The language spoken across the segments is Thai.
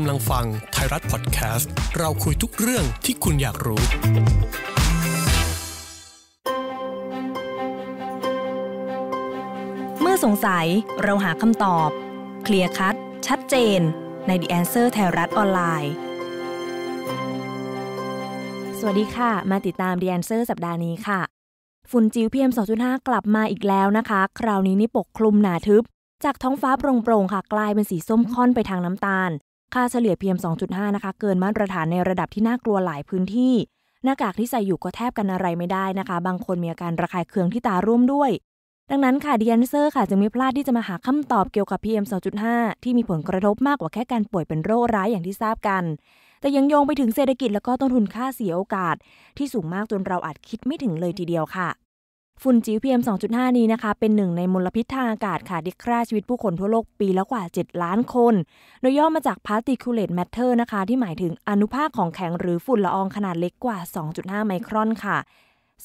กำลังฟังไทยรัฐพอดแคสต์ เราคุยทุกเรื่องที่คุณอยากรู้ เมื่อสงสัยเราหาคำตอบ เคลียร์คัด ชัดเจน ใน The Answer ไทยรัฐออนไลน์สวัสดีค่ะ มาติดตาม The Answer สัปดาห์นี้ค่ะ ฝุ่นจิ๋ว PM 2.5 กลับมาอีกแล้วนะคะ คราวนี้นี่ปกคลุมหนาทึบ จากท้องฟ้าโปร่งๆค่ะ กลายเป็นสีส้มค่อนไปทางน้ำตาล ค่าเฉลี่ย PM 2.5 นะคะ เกินมาตรฐานในระดับที่น่ากลัวหลายพื้นที่ หน้ากากที่ใส่อยู่ก็แทบกันอะไรไม่ได้นะคะ บางคนมีอาการระคายเคืองที่ตาร่วมด้วย ดังนั้นค่ะดีแอนเซอร์ค่ะ จึงไม่พลาดที่จะมาหาคำตอบเกี่ยวกับ PM 2.5 ที่มีผลกระทบมากกว่าแค่การป่วยเป็นโรคร้ายอย่างที่ทราบกัน แต่ยังโยงไปถึงเศรษฐกิจแล้วก็ต้นทุนค่าเสียโอกาส ที่สูงมากจนเราอาจคิดไม่ถึงเลยทีเดียวค่ะ ฝุ่นจิ๋ว PM 2.5 นี้นะคะ เป็นหนึ่งในมลพิษทางอากาศค่ะที่ฆ่าชีวิตผู้คนทั่วโลกปีละกว่า 7 ล้านคน โดยย่อมาจาก particulate matter นะคะ ที่หมายถึงอนุภาคของแข็งหรือฝุ่นละอองขนาดเล็กกว่า 2.5 ไมครอนค่ะ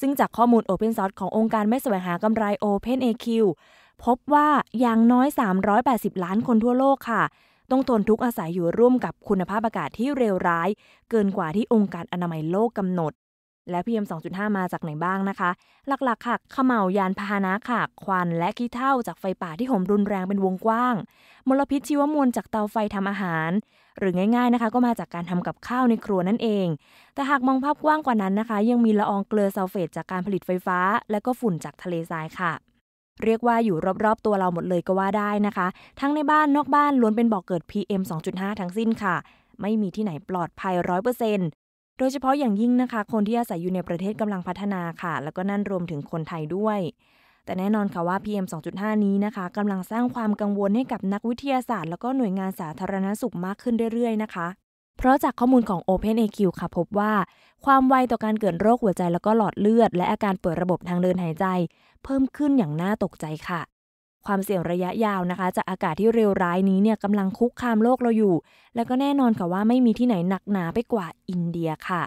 ซึ่งจากข้อมูล Open Source ขององค์การไม่แสวงหากำไร OpenAQ พบว่าอย่างน้อย 380 ล้านคนทั่วโลกค่ะ ต้องทนทุกข์อาศัยอยู่ร่วมกับคุณภาพอากาศที่เลวร้าย เกินกว่าที่องค์การอนามัยโลกกำหนด และ PM 2.5 มาจากไหนบ้างนะคะ หลักๆ ค่ะขม่าวยานพาหนะค่ะ ควันและขี้เถ้าจากไฟป่าที่โหมรุนแรงเป็นวงกว้าง มลพิษชีวมวลจากเตาไฟทำอาหาร หรือง่าย ๆนะคะ ก็มาจากการทำกับข้าวในครัวนั่นเอง แต่หากมองภาพกว้างกว่านั้นนะคะ ยังมีละอองเกลือซัลเฟตจากการผลิตไฟฟ้า และก็ฝุ่นจากทะเลทรายค่ะ เรียกว่าอยู่รอบๆ ตัวเราหมดเลยก็ว่าได้นะคะ ทั้งในบ้านนอกบ้านล้วนเป็นบ่อกเกิด PM 2.5 ทั้งสิ้นค่ะ ไม่มีที่ไหนปลอดภัยร้อยเปอร์เซ็นต์ โดยเฉพาะอย่างยิ่งนะคะ คนที่อาศัยอยู่ในประเทศกำลังพัฒนาค่ะ แล้วก็นั่นรวมถึงคนไทยด้วย แต่แน่นอนค่ะว่า PM 2.5 นี้นะคะกำลังสร้างความกังวลให้กับนักวิทยาศาสตร์ แล้วก็หน่วยงานสาธารณสุขมากขึ้นเรื่อยๆนะคะ เพราะจากข้อมูลของ OpenAQ ค่ะพบว่า ความไวต่อการเกิดโรคหัวใจแล้วก็หลอดเลือด และอาการป่วยระบบทางเดินหายใจ เพิ่มขึ้นอย่างน่าตกใจค่ะ ความเสี่ยงระยะยาวนะคะ จากอากาศที่เร็วร้ายนี้เนี่ยกำลังคุกคามโลกเราอยู่ และก็แน่นอนค่ะว่าไม่มีที่ไหนหนักหนาไปกว่าอินเดียค่ะ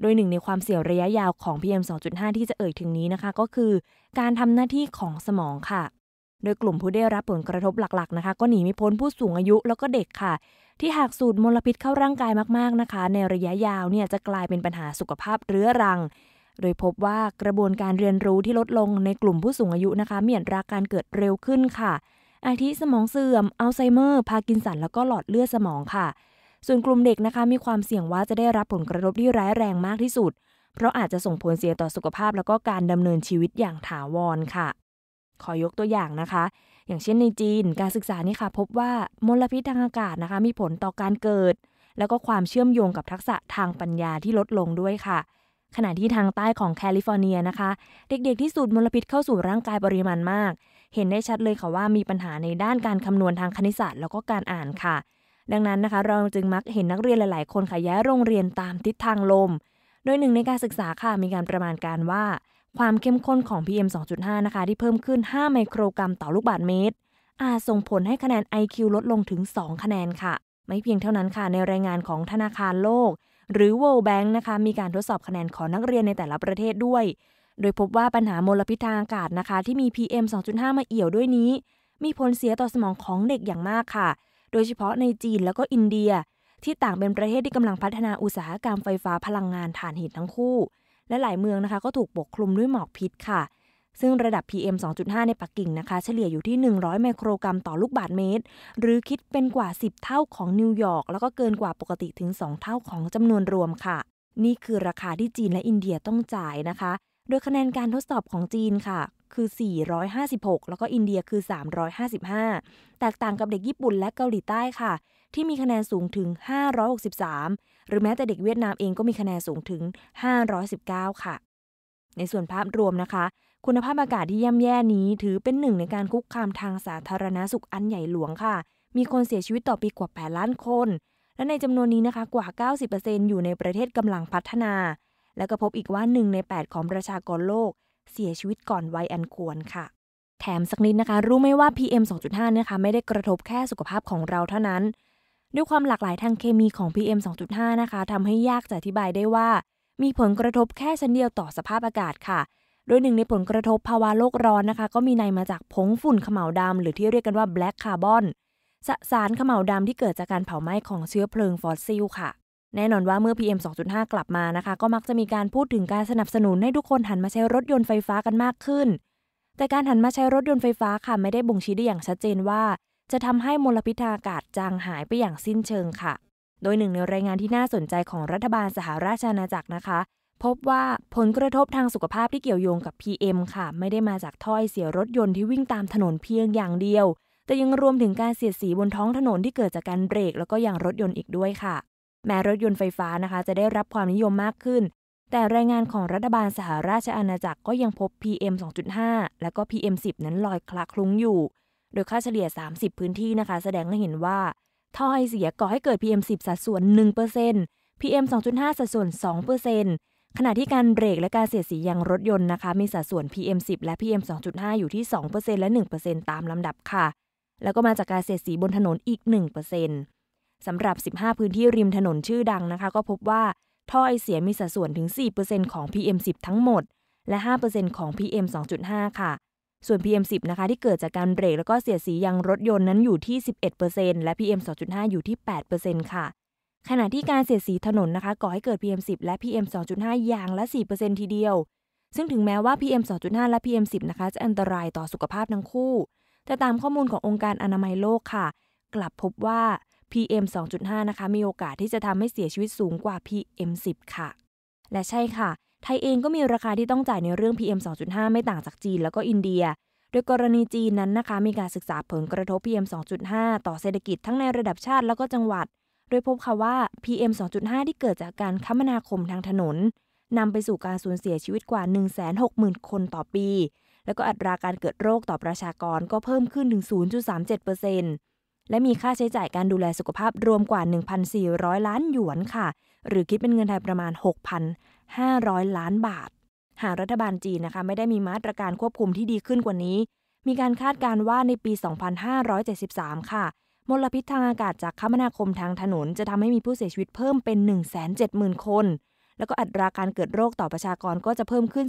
โดยหนึ่งในความเสี่ยงระยะยาวของ PM 2.5 ที่จะเอ่ยถึงนี้นะคะ ก็คือ การทำหน้าที่ของสมองค่ะ โดยกลุ่มผู้ได้รับผลกระทบหลักๆนะคะ ก็หนีไม่พ้นผู้สูงอายุแล้วก็เด็กค่ะ ที่หากสูดมลพิษเข้าร่างกายมากๆนะคะ ในระยะยาวเนี่ยจะกลายเป็นปัญหาสุขภาพเรื้อรัง โดยพบว่ากระบวนการเรียนรู้ที่ลดลงในกลุ่มผู้สูงอายุนะคะมีอัตราการเกิดเร็วขึ้นค่ะ อาทิสมองเสื่อม อัลไซเมอร์ พาร์กินสัน แล้วก็หลอดเลือดสมองค่ะ ส่วนกลุ่มเด็กนะคะมีความเสี่ยงว่าจะได้รับผลกระทบที่ร้ายแรงมากที่สุด เพราะอาจจะส่งผลเสียต่อสุขภาพ แล้วก็การดำเนินชีวิตอย่างถาวรค่ะ ขอยกตัวอย่างนะคะ อย่างเช่นในจีน การศึกษานี่ค่ะ พบว่ามลพิษทางอากาศนะคะ มีผลต่อการเกิด แล้วก็ความเชื่อมโยงกับทักษะทางปัญญาที่ลดลงด้วยค่ะ ขณะที่ทางใต้ของแคลิฟอร์เนียนะคะ เด็กๆที่สูดมลพิษเข้าสู่ร่างกายปริมาณมาก เห็นได้ชัดเลยค่ะว่ามีปัญหาในด้านการคำนวณทางคณิตศาสตร์แล้วก็การอ่านค่ะ ดังนั้นนะคะ เราจึงมักเห็นนักเรียนหลาย ๆ คนค่ะย้ายโรงเรียนตามทิศทางลม โดยหนึ่งในการศึกษาค่ะมีการประมาณการว่า ความเข้มข้นของ PM 2.5 นะคะ ที่เพิ่มขึ้น 5 ไมโครกรัมต่อลูกบาศก์เมตร อาจส่งผลให้คะแนน IQ ลดลงถึง 2 คะแนนค่ะ ไม่เพียงเท่านั้นค่ะในรายงานของธนาคารโลก หรือ World Bank นะคะ มีการทดสอบคะแนนของนักเรียนในแต่ละประเทศด้วย โดยพบว่าปัญหามลพิษทางอากาศนะคะ ที่มี PM 2.5 มาเอี่ยวด้วยนี้ มีผลเสียต่อสมองของเด็กอย่างมากค่ะ โดยเฉพาะในจีนแล้วก็อินเดีย ที่ต่างเป็นประเทศที่กำลังพัฒนาอุตสาหกรรมไฟฟ้าพลังงานถ่านหินทั้งคู่ และหลายเมืองนะคะ ก็ถูกปกคลุมด้วยหมอกพิษค่ะ ซึ่งระดับ PM 2.5 ในปักกิ่งนะคะ เฉลี่ยอยู่ที่ 100 ไมโครกรัมต่อลูกบาศก์เมตร หรือคิดเป็นกว่า 10 เท่าของนิวยอร์กแล้วก็เกินกว่าปกติถึง 2 เท่าของจำนวนรวมค่ะ นี่คือราคาที่จีนและอินเดียต้องจ่ายนะคะ โดยคะแนนการทดสอบของจีนค่ะคือ 456 แล้วก็อินเดียคือ 355 แตกต่างกับเด็กญี่ปุ่นและเกาหลีใต้ค่ะ ที่มีคะแนนสูงถึง 563 หรือแม้แต่เด็กเวียดนามเองก็มีคะแนนสูงถึง 519 ค่ะ ในส่วนภาพรวมนะคะ คุณภาพอากาศที่ย่ำแย่นี้ถือเป็นหนึ่งในการคุกคามทางสาธารณสุขอันใหญ่หลวงค่ะ มีคนเสียชีวิตต่อปีกว่า 8 ล้านคน และในจำนวนนี้นะคะกว่า 90%อยู่ในประเทศกำลังพัฒนา แล้วก็พบอีกว่า 1 ใน 8 ของประชากรโลก เสียชีวิตก่อนวัยอันควรค่ะ แถมสักนิดนะคะ รู้ไหมว่า PM 2.5นะคะไม่ได้กระทบแค่สุขภาพของเราเท่านั้น ด้วยความหลากหลายทางเคมีของ PM 2.5 นะคะทำให้ยากจะอธิบายได้ว่า มีผลกระทบแค่ชั้นเดียวต่อสภาพอากาศค่ะ โดยหนึ่งในผลกระทบภาวะโลกร้อนนะคะ ก็มีในมาจากผงฝุ่นขมเหลาวดำหรือที่เรียกกันว่า black carbon สสารขม่าวดำที่เกิดจากการเผาไหม้ของเชื้อเพลิงฟอสซิลค่ะ แน่นอนว่าเมื่อ PM 2.5 กลับมานะคะ ก็มักจะมีการพูดถึงการสนับสนุนให้ทุกคนหันมาใช้รถยนต์ไฟฟ้ากันมากขึ้น แต่การหันมาใช้รถยนต์ไฟฟ้าค่ะไม่ได้บ่งชี้ได้อย่างชัดเจนว่า จะทำให้มลพิษทางอากาศจางหายไปอย่างสิ้นเชิงค่ะ โดยหนึ่งในรายงานที่น่าสนใจของรัฐบาลสหราชอาณาจักรนะคะ พบว่าผลกระทบทางสุขภาพที่เกี่ยวโยงกับ PM ค่ะ ไม่ได้มาจากถ้อยเสียรถยนต์ที่วิ่งตามถนนเพียงอย่างเดียว แต่ยังรวมถึงการเสียดสีบนท้องถนนที่เกิดจากการเบรกแล้วก็ยางรถยนต์อีกด้วยค่ะ แม้รถยนต์ไฟฟ้านะคะ จะได้รับความนิยมมากขึ้น แต่รายงานของรัฐบาลสหราชอาณาจักรก็ยังพบ PM 2.5 และก็ PM 10 นั้นลอยคละคลุ้งอยู่ โดยค่าเฉลี่ย 30 พื้นที่นะคะ แสดงให้เห็นว่าท่อไอเสียก่อให้เกิด PM 10 สัดส่วน 1% PM 2.5 สัดส่วน 2% ขณะที่การเบรกและการเสียดสียางรถยนต์นะคะ มีสัดส่วน PM 10 และ PM 2.5 อยู่ที่ 2%และ 1%ตามลำดับค่ะ แล้วก็มาจากการเสียดสีบนถนนอีก 1%สำหรับ 15 พื้นที่ริมถนนชื่อดังนะคะ ก็พบว่าท่อไอเสียมีสัดส่วนถึง 4%ของ PM 10 ทั้งหมด และ 5%ของ PM 2.5 ค่ะ ส่วน PM 10 นะคะ ที่เกิดจากการเบรกแล้วก็เสียดสียางรถยนต์นั้นอยู่ที่ 11%และ PM 2.5 อยู่ที่ 8%ค่ะ ขณะที่การเสียดสีถนนนะคะก่อให้เกิด PM 10 และ PM 2.5 อย่างละ 4%ทีเดียว ซึ่งถึงแม้ว่า PM 2.5 และ PM 10 นะคะจะอันตรายต่อสุขภาพทั้งคู่ แต่ตามข้อมูลขององค์การอนามัยโลกค่ะ กลับพบว่า PM 2.5 นะคะมีโอกาสที่จะทำให้เสียชีวิตสูงกว่า PM 10 ค่ะ และใช่ค่ะ ไทยเองก็มีราคาที่ต้องจ่ายในเรื่อง PM 2.5 ไม่ต่างจากจีนแล้วก็อินเดีย โดยกรณีจีนนั้นนะคะมีการศึกษาผลกระทบ PM 2.5 ต่อเศรษฐกิจทั้งในระดับชาติแล้วก็จังหวัด โดยพบค่ะว่า PM 2.5 ที่เกิดจากการคมนาคมทางถนนนำไปสู่การสูญเสียชีวิตกว่า 160,000 คนต่อปี แล้วก็อัตราการเกิดโรคต่อประชากรก็เพิ่มขึ้นถึง 0.37%และมีค่าใช้จ่ายการดูแลสุขภาพรวมกว่า 1,400 ล้านหยวนค่ะ หรือคิดเป็นเงินไทยประมาณ 6,500 ล้านบาท หากรัฐบาลจีนนะคะ ไม่ได้มีมาตรการควบคุมที่ดีขึ้นกว่านี้ มีการคาดการณ์ว่าในปี 2573 ค่ะ มลพิษทางอากาศจากคมนาคมทางถนน จะทำให้มีผู้เสียชีวิตเพิ่มเป็น 170,000 คน แล้วก็อัตราการเกิดโรคต่อประชากรก็จะเพิ่มขึ้น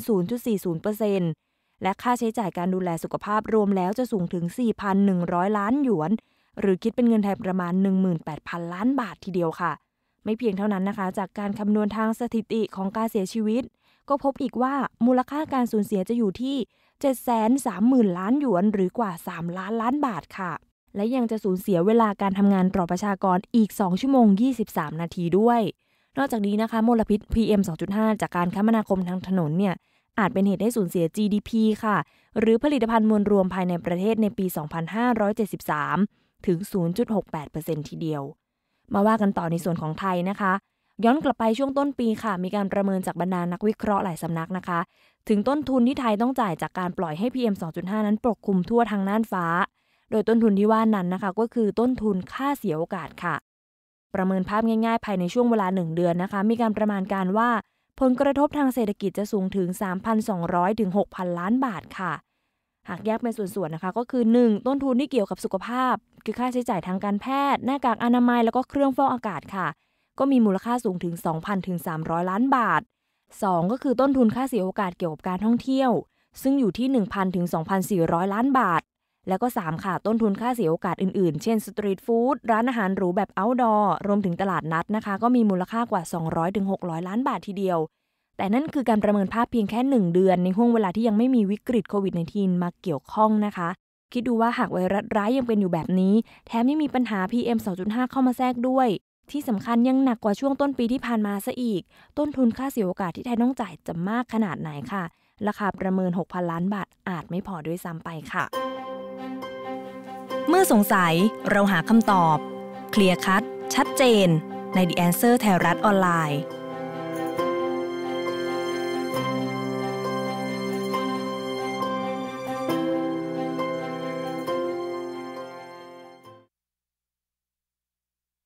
0.40%และค่าใช้จ่ายการดูแลสุขภาพรวมแล้วจะสูงถึง 4,100 ล้านหยวน หรือคิดเป็นเงินไทยประมาณ 18,000 ล้านบาททีเดียวค่ะ ไม่เพียงเท่านั้นนะคะ จากการคำนวณทางสถิติของการเสียชีวิต ก็พบอีกว่ามูลค่าการสูญเสียจะอยู่ที่ 730,000 ล้านหยวน หรือกว่า 3 ล้านล้านบาทค่ะ และยังจะสูญเสียเวลาการทำงานต่อประชากรอีก 2 ชั่วโมง 23 นาทีด้วย นอกจากนี้นะคะมลพิษ PM 2.5 จากการคมนาคมทางถนนเนี่ยอาจเป็นเหตุให้สูญเสีย GDP ค่ะ หรือผลิตภัณฑ์มวลรวมภายในประเทศในปี 2573 ถึง 0.68%ทีเดียว มาว่ากันต่อในส่วนของไทยนะคะ ย้อนกลับไปช่วงต้นปีค่ะ มีการประเมินจากบรรดานักวิเคราะห์หลายสำนักนะคะ ถึงต้นทุนที่ไทยต้องจ่ายจากการปล่อยให้ PM 2.5 นั้นปกคลุมทั่วทางน่านฟ้า โดยต้นทุนที่ว่านั้นนะคะ ก็คือต้นทุนค่าเสียโอกาสค่ะ ประเมินภาพง่ายๆ ภายในช่วงเวลา 1 เดือนนะคะ มีการประมาณการว่า ผลกระทบทางเศรษฐกิจจะสูงถึง 3,200 ถึง 6,000 ล้านบาทค่ะ หากแยกเป็นส่วนๆนะคะ ก็คือ 1. ต้นทุนที่เกี่ยวกับสุขภาพ คือค่าใช้จ่ายทางการแพทย์ หน้ากากอนามัยแล้วก็เครื่องฟอกอากาศค่ะ ก็มีมูลค่าสูงถึง 2,000 ถึง 300 ล้านบาท 2. ก็คือต้นทุนค่าเสียโอกาสเกี่ยวกับการท่องเที่ยว ซึ่งอยู่ที่ 1,000 ถึง 2,400 ล้านบาท แล้วก็ 3 ค่ะ ต้นทุนค่าเสียโอกาสอื่นๆ เช่นสตรีทฟู้ดร้านอาหารหรูแบบ outdoor รวมถึงตลาดนัดนะคะ ก็มีมูลค่ากว่า 200ถึง600 ล้านบาททีเดียว แต่นั่นคือการประเมินภาพเพียงแค่ 1 เดือน ในห่วงเวลาที่ยังไม่มีวิกฤตโควิด -19 มาเกี่ยวข้องนะคะ คิดดูว่าหากไวรัสร้ายยังเป็นอยู่แบบนี้ แถมยังมีปัญหา PM 2.5 เข้ามาแทรกด้วย ที่สำคัญยังหนักกว่าช่วงต้นปีที่ผ่านมาซะอีก ต้นทุนค่าเสียโอกาสที่ไทยต้องจ่ายจะมากขนาดไหนค่ะ ราคาประเมิน 6,000 ล้านบาทอาจไม่พอด้วยซ้ำไปค่ะ เมื่อสงสัยเราหาคำตอบ เคลียร์คัด ชัดเจน ใน The Answer ไทยรัฐออนไลน์